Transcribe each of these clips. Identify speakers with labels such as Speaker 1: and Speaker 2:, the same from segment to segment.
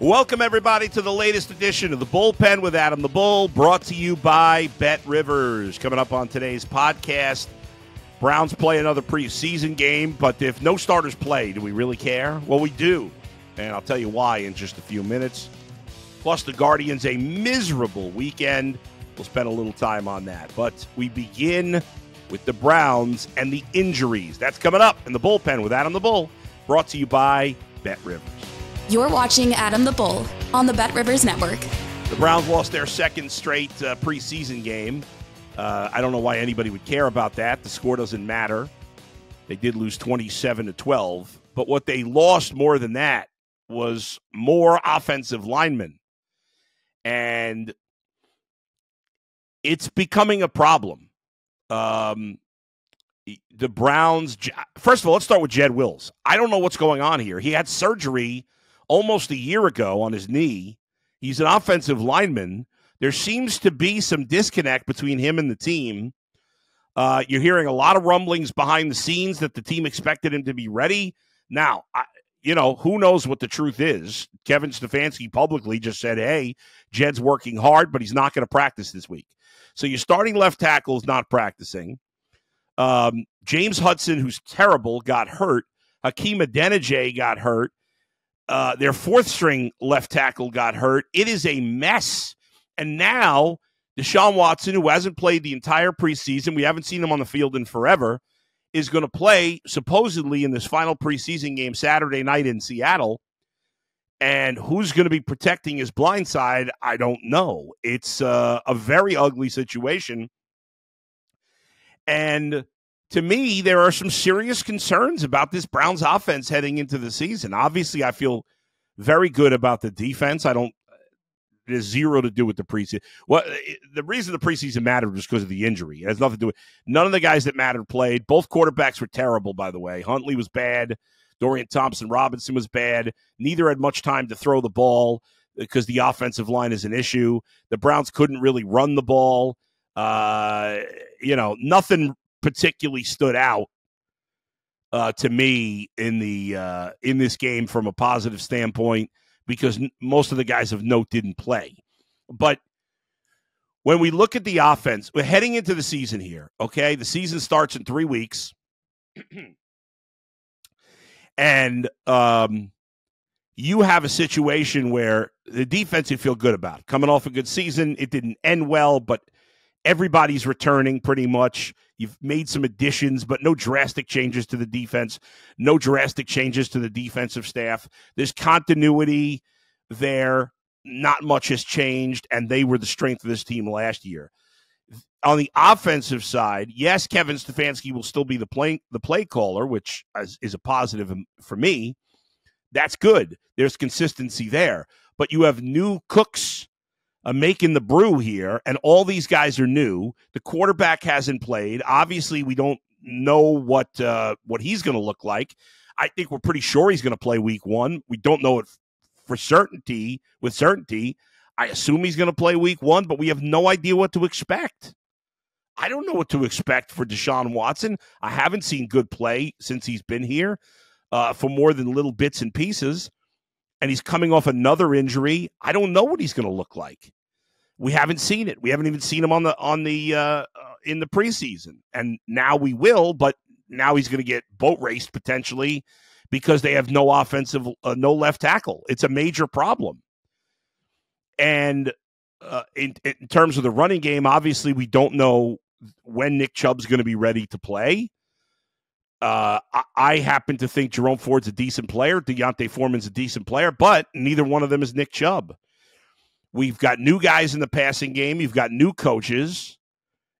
Speaker 1: Welcome, everybody, to the latest edition of the Bullpen with Adam the Bull, brought to you by BetRivers. Coming up on today's podcast, Browns play another preseason game, but if no starters play, do we really care? Well, we do. And I'll tell you why in just a few minutes. Plus, the Guardians, a miserable weekend. We'll spend a little time on that. But we begin with the Browns and the injuries. That's coming up in the bullpen with Adam the Bull, brought to you by BetRivers.
Speaker 2: You're watching Adam the Bull on the BetRivers Network.
Speaker 1: The Browns lost their second straight uh, preseason game. Uh, I don't know why anybody would care about that. The score doesn't matter. They did lose 27 to 12, but what they lost more than that was more offensive linemen. And it's becoming a problem. Um, the Browns, first of all, let's start with Jed Wills. I don't know what's going on here. He had surgery almost a year ago on his knee. He's an offensive lineman. There seems to be some disconnect between him and the team. Uh, you're hearing a lot of rumblings behind the scenes that the team expected him to be ready. Now, I, you know, who knows what the truth is? Kevin Stefanski publicly just said, hey, Jed's working hard, but he's not going to practice this week. So your starting left tackle is not practicing. Um, James Hudson, who's terrible, got hurt. Hakeem Adeniji got hurt. Uh, their fourth string left tackle got hurt. It is a mess. And now Deshaun Watson, who hasn't played the entire preseason, we haven't seen him on the field in forever, is going to play supposedly in this final preseason game Saturday night in Seattle. And who's going to be protecting his blind side? I don't know. It's uh, a very ugly situation. And to me, there are some serious concerns about this Browns offense heading into the season. Obviously, I feel very good about the defense. I don't. It has zero to do with the preseason. Well, the reason the preseason mattered was because of the injury. It has nothing to do with. None of the guys that mattered played. Both quarterbacks were terrible, by the way. Huntley was bad. Dorian Thompson Robinson was bad. Neither had much time to throw the ball because the offensive line is an issue. The Browns couldn't really run the ball. Uh, you know, nothing particularly stood out uh, to me in the uh, in this game from a positive standpoint because n- most of the guys of note didn't play. But when we look at the offense, we're heading into the season here. Okay, the season starts in three weeks, and um, you have a situation where the defense you feel good about coming off a good season. It didn't end well, but everybody's returning pretty much. You've made some additions, but no drastic changes to the defense, no drastic changes to the defensive staff. There's continuity there. Not much has changed, and they were the strength of this team last year. On the offensive side, yes, Kevin Stefanski will still be the play the play caller, which is, is a positive for me. That's good. There's consistency there, but you have new cooks uh, making the brew here, and all these guys are new. The quarterback hasn't played. Obviously, we don't know what uh, what he's going to look like. I think we're pretty sure he's going to play Week One. We don't know it for certainty. With certainty, I assume he's going to play Week One, but we have no idea what to expect. I don't know what to expect for Deshaun Watson. I haven't seen good play since he's been here uh, for more than little bits and pieces and he's coming off another injury. I don't know what he's going to look like. We haven't seen it. We haven't even seen him on the on the uh, uh, in the preseason, and now we will. But now he's going to get boat raced potentially because they have no offensive, uh, no left tackle. It's a major problem. And uh, in, in terms of the running game, obviously we don't know when Nick Chubb's going to be ready to play. Uh, I, I, happen to think Jerome Ford's a decent player. D'Onta Foreman's a decent player, but neither one of them is Nick Chubb. We've got new guys in the passing game. You've got new coaches.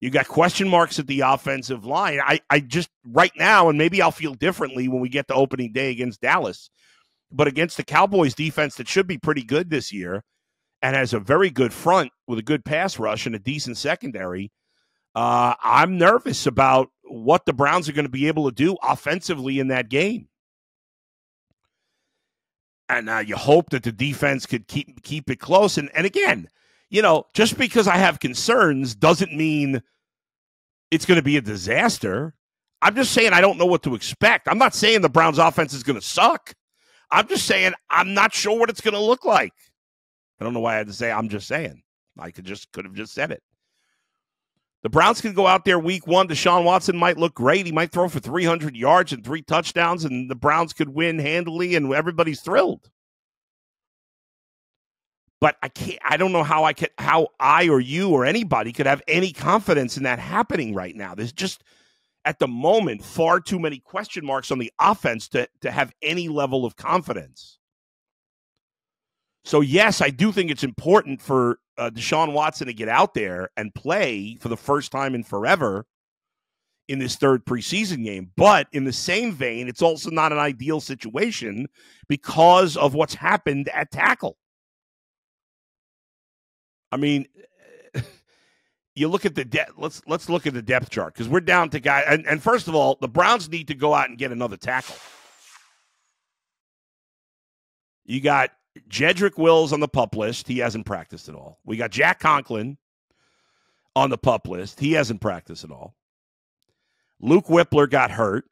Speaker 1: You got question marks at the offensive line. I, I just right now, and maybe I'll feel differently when we get to opening day against Dallas, but against the Cowboys defense that should be pretty good this year and has a very good front with a good pass rush and a decent secondary. Uh, I'm nervous about what the Browns are going to be able to do offensively in that game. And uh, you hope that the defense could keep keep it close. And and again, you know, just because I have concerns doesn't mean it's going to be a disaster. I'm just saying I don't know what to expect. I'm not saying the Browns offense is going to suck. I'm just saying I'm not sure what it's going to look like. I don't know why I had to say I'm just saying. I could just could have just said it. The Browns can go out there week one. Deshaun Watson might look great. He might throw for 300 yards and three touchdowns, and the Browns could win handily, and everybody's thrilled. But I can't. I don't know how I could, how I or you or anybody could have any confidence in that happening right now. There's just at the moment far too many question marks on the offense to to have any level of confidence. So yes, I do think it's important for uh, Deshaun Watson to get out there and play for the first time in forever in this third preseason game. But in the same vein, it's also not an ideal situation because of what's happened at tackle. I mean, you look at the depth. Let's let's look at the depth chart because we're down to guy. And, and first of all, the Browns need to go out and get another tackle. You got Jedrick Wills on the pup list. He hasn't practiced at all. We got Jack Conklin on the pup list. He hasn't practiced at all. Luke Wypler got hurt.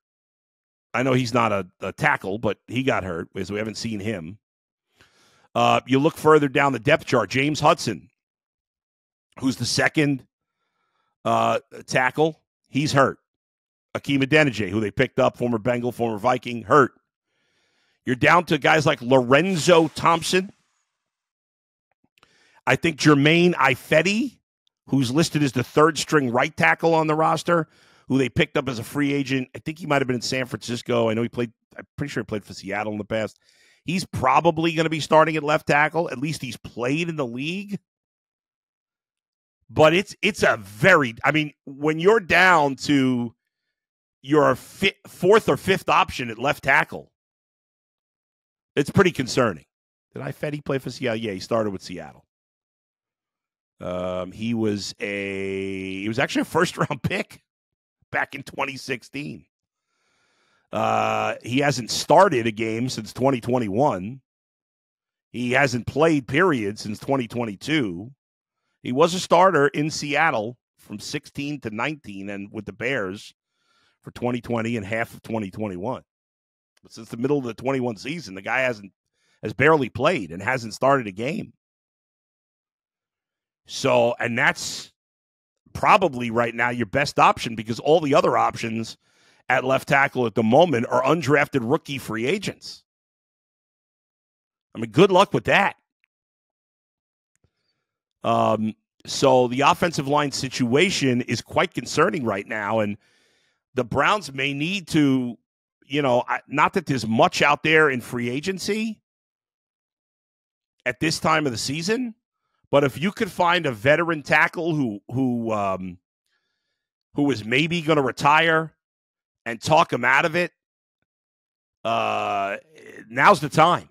Speaker 1: I know he's not a, a tackle, but he got hurt because we haven't seen him. Uh, you look further down the depth chart. James Hudson, who's the second uh, tackle, he's hurt. Hakeem Adeniji, who they picked up, former Bengal, former Viking, hurt. You're down to guys like Lorenzo Thompson. I think Germain Ifedi, who's listed as the third string right tackle on the roster, who they picked up as a free agent. I think he might have been in San Francisco. I know he played, I'm pretty sure he played for Seattle in the past. He's probably going to be starting at left tackle. At least he's played in the league. But it's it's a very I mean, when you're down to your fourth or fifth option at left tackle, it's pretty concerning. Did Ifedi play for Seattle? Yeah, he started with Seattle. Um, he was a he was actually a first round pick back in 2016. Uh, he hasn't started a game since 2021. He hasn't played period since 2022. He was a starter in Seattle from 16 to 19 and with the Bears for 2020 and half of 2021. Since the middle of the 21 season, the guy hasn't has barely played and hasn't started a game. So, and that's probably right now your best option because all the other options at left tackle at the moment are undrafted rookie free agents. I mean, good luck with that. Um, so the offensive line situation is quite concerning right now, and the Browns may need to you know, not that there's much out there in free agency at this time of the season, but if you could find a veteran tackle who who um, who is maybe going to retire and talk him out of it, uh, now's the time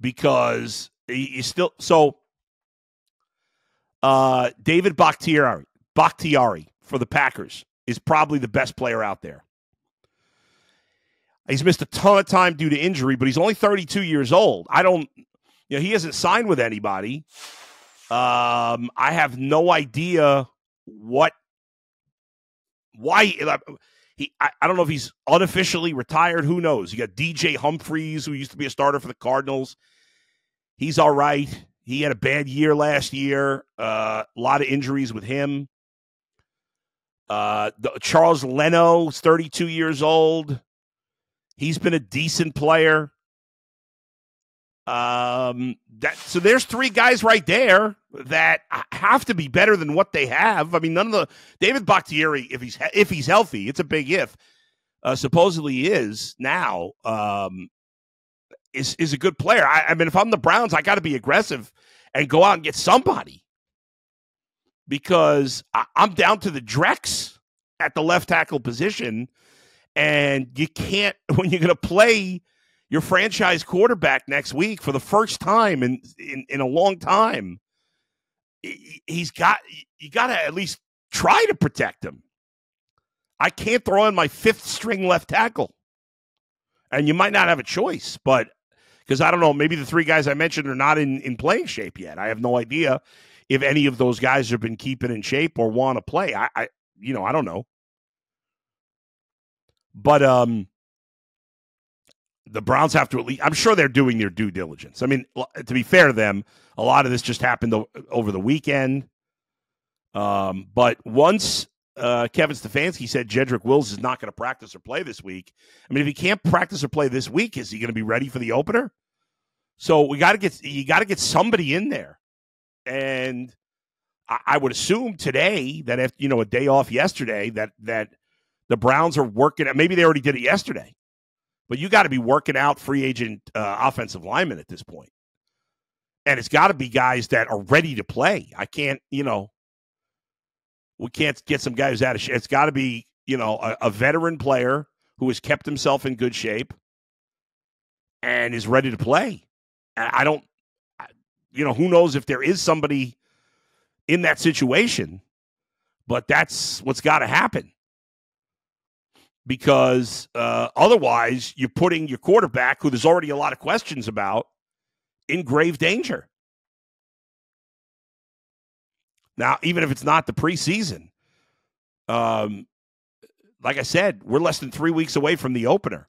Speaker 1: because he, still so. Uh, David Bakhtiari, Bakhtiari for the Packers is probably the best player out there. He's missed a ton of time due to injury, but he's only 32 years old. I don't, you know, he hasn't signed with anybody. Um, I have no idea what, why he. I, I don't know if he's unofficially retired. Who knows? You got DJ Humphries, who used to be a starter for the Cardinals. He's all right. He had a bad year last year. Uh, a lot of injuries with him. Uh, the, Charles Leno is 32 years old. He's been a decent player. Um, that so there's three guys right there that have to be better than what they have. I mean, none of the David Bakhtiari, if he's if he's healthy, it's a big if. Uh, supposedly is now. Um, is is a good player. I, I mean, if I'm the Browns, I got to be aggressive and go out and get somebody because I, I'm down to the Drex at the left tackle position and you can't, when you're going to play your franchise quarterback next week for the first time in, in, in a long time, he's got, you got to at least try to protect him. I can't throw in my fifth string left tackle. And you might not have a choice, but because I don't know, maybe the three guys I mentioned are not in, in playing shape yet. I have no idea if any of those guys have been keeping in shape or want to play. I, I, you know, I don't know. But um, the Browns have to at least, I'm sure they're doing their due diligence. I mean, to be fair to them, a lot of this just happened over the weekend. Um, but once uh, Kevin Stefanski said Jedrick Wills is not going to practice or play this week, I mean, if he can't practice or play this week, is he going to be ready for the opener? So we got to get you got to get somebody in there, and I, I would assume today that if you know a day off yesterday that that the Browns are working. Maybe they already did it yesterday but you got to be working out free agent uh, offensive linemen at this point. And it's got to be guys that are ready to play. I can't, you know, we can't get some guys out of shape. It's got to be, you know, a, a veteran player who has kept himself in good shape and is ready to play. I don't, you know, who knows if there is somebody in that situation, but that's what's got to happen because uh, otherwise you're putting your quarterback, who there's already a lot of questions about, in grave danger. Now, even if it's not the preseason, um, like I said, we're less than three weeks away from the opener.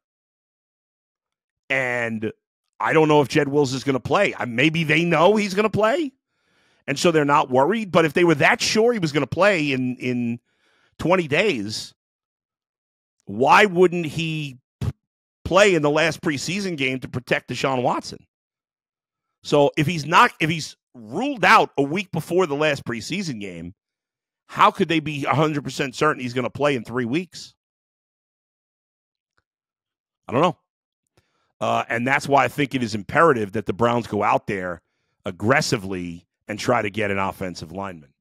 Speaker 1: And I don't know if Jed Wills is going to play. Maybe they know he's going to play. And so they're not worried. But if they were that sure he was going to play in, in 20 days, why wouldn't he p- play in the last preseason game to protect Deshaun Watson? So if he's not, if he's ruled out a week before the last preseason game, how could they be 100% certain he's going to play in three weeks? I don't know. Uh, and that's why I think it is imperative that the Browns go out there aggressively and try to get an offensive lineman.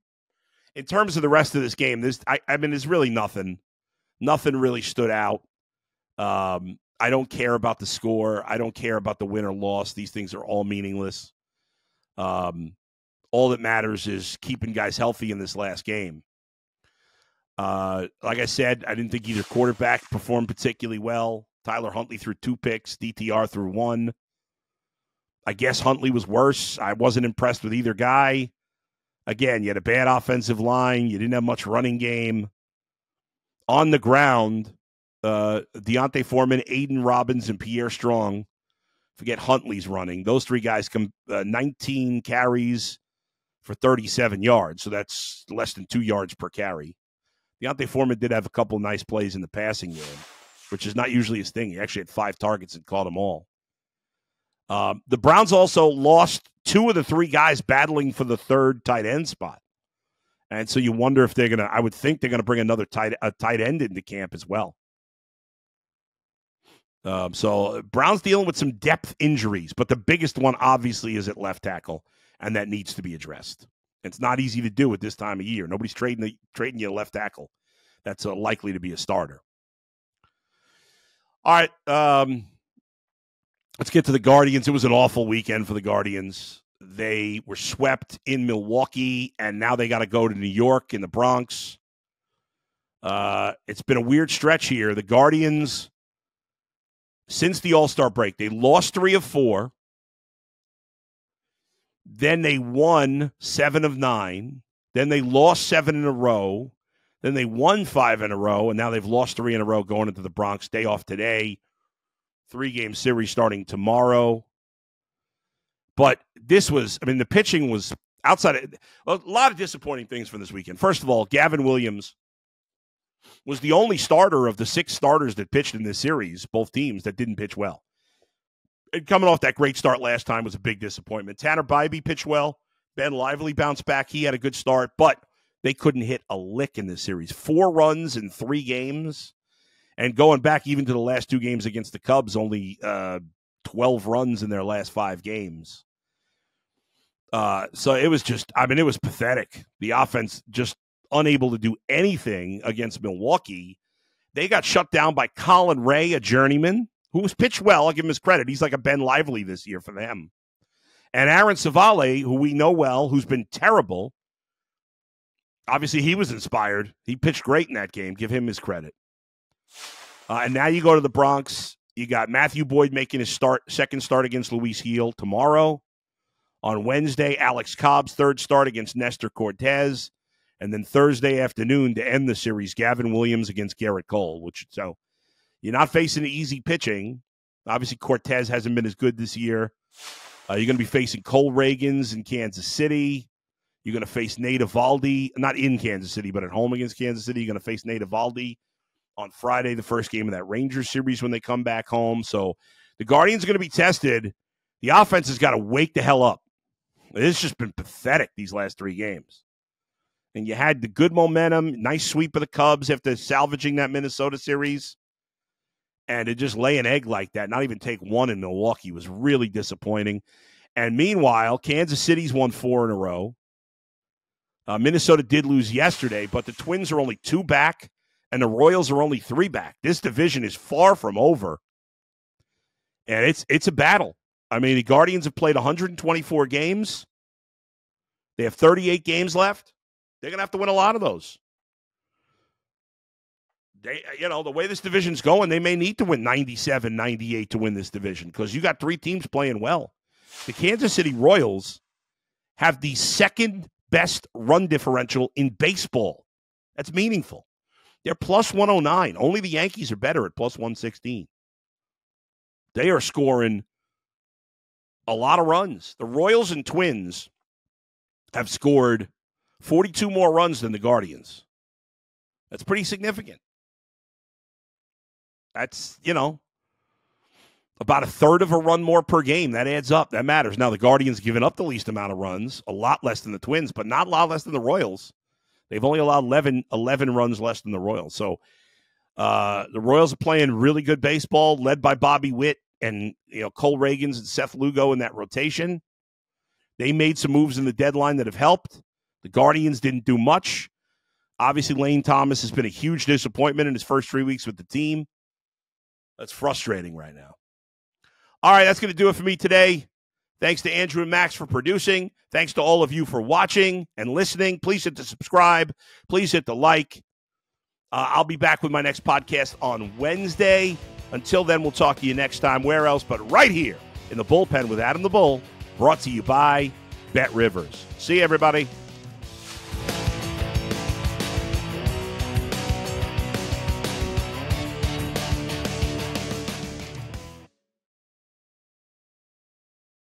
Speaker 1: In terms of the rest of this game, this I, I mean, there's really nothing Nothing really stood out. Um, I don't care about the score. I don't care about the win or loss. These things are all meaningless. Um, all that matters is keeping guys healthy in this last game. Uh, like I said, I didn't think either quarterback performed particularly well. Tyler Huntley threw two picks, DTR threw one. I guess Huntley was worse. I wasn't impressed with either guy. Again, you had a bad offensive line. You didn't have much running game on the ground, uh, D'Onta Foreman, Aidan Robbins, and Pierre Strong. Forget Huntley's running. Those three guys come uh, 19 carries for 37 yards. So that's less than two yards per carry. D'Onta Foreman did have a couple nice plays in the passing game, which is not usually his thing. He actually had five targets and caught them all. Um, the Browns also lost two of the three guys battling for the third tight end spot. And so you wonder if they're going to, I would think they're going to bring another tight, a tight end into camp as well. Um, so Brown's dealing with some depth injuries, but the biggest one obviously is at left tackle, and that needs to be addressed. It's not easy to do at this time of year. Nobody's trading the, trading you a left tackle. That's uh, likely to be a starter. All right, um, let's get to the Guardians. It was an awful weekend for the Guardians. They were swept in Milwaukee, and now they got to go to New York in the Bronx. Uh, it's been a weird stretch here. The Guardians, since the All Star break, they lost three of four. Then they won seven of nine. Then they lost seven in a row. Then they won five in a row, and now they've lost three in a row going into the Bronx. Day off today. Three game series starting tomorrow. But this was, I mean, the pitching was outside of a lot of disappointing things from this weekend. First of all, Gavin Williams was the only starter of the six starters that pitched in this series, both teams that didn't pitch well. And coming off that great start last time was a big disappointment. Tanner Bibee pitched well. Ben Lively bounced back. He had a good start, but they couldn't hit a lick in this series. Four runs in three games. And going back even to the last two games against the Cubs, only uh, 12 runs in their last five games. Uh, so it was just, I mean, it was pathetic. The offense just unable to do anything against Milwaukee. They got shut down by Colin Rea, a journeyman who was pitched well. I'll give him his credit. He's like a Ben Lively this year for them. And Aaron Civale, who we know well, who's been terrible. Obviously, he was inspired. He pitched great in that game. Give him his credit. Uh, and now you go to the Bronx. You got Matthew Boyd making his start second start against Luis Gil tomorrow. On Wednesday, Alex Cobb's third start against Nestor Cortes. And then Thursday afternoon to end the series, Gavin Williams against Gerrit Cole, which so you're not facing easy pitching. Obviously, Cortes hasn't been as good this year. Uh, you're going to be facing Cole Ragans in Kansas City. You're going to face Nate Eovaldi, not in Kansas City, but at home against Kansas City. You're going to face Nate Eovaldi on Friday, the first game of that Rangers series when they come back home. So the Guardians are going to be tested. The offense has got to wake the hell up. It's just been pathetic these last three games. And you had the good momentum, nice sweep of the Cubs after salvaging that Minnesota series. And to just lay an egg like that, not even take one in Milwaukee, was really disappointing. And meanwhile, Kansas City's won four in a row. Uh, Minnesota did lose yesterday, but the Twins are only two back, and the Royals are only three back. This division is far from over, and it's it's a battle. I mean, the Guardians have played 124 games. They have 38 games left. They're going to have to win a lot of those. They, you know, the way this division's going, they may need to win 97, 98 to win this division because you got three teams playing well. The Kansas City Royals have the second best run differential in baseball. That's meaningful. They're plus 109. Only the Yankees are better at plus 116. They are scoring a lot of runs. The Royals and Twins have scored 42 more runs than the Guardians. That's pretty significant. That's, you know, about a third of a run more per game. That adds up. That matters. Now, the Guardians given up the least amount of runs, a lot less than the Twins, but not a lot less than the Royals. They've only allowed 11, 11 runs less than the Royals. So uh, the Royals are playing really good baseball, led by Bobby Witt and you know Cole Ragans and Seth Lugo in that rotation. They made some moves in the deadline that have helped. The Guardians didn't do much. Obviously, Lane Thomas has been a huge disappointment in his first three weeks with the team. That's frustrating right now. All right, that's going to do it for me today. Thanks to Andrew and Max for producing. Thanks to all of you for watching and listening. Please hit the subscribe. Please hit the like. Uh, I'll be back with my next podcast on Wednesday. Until then, we'll talk to you next time. Where else but right here in the bullpen with Adam the Bull, brought to you by BetRivers. See you, everybody.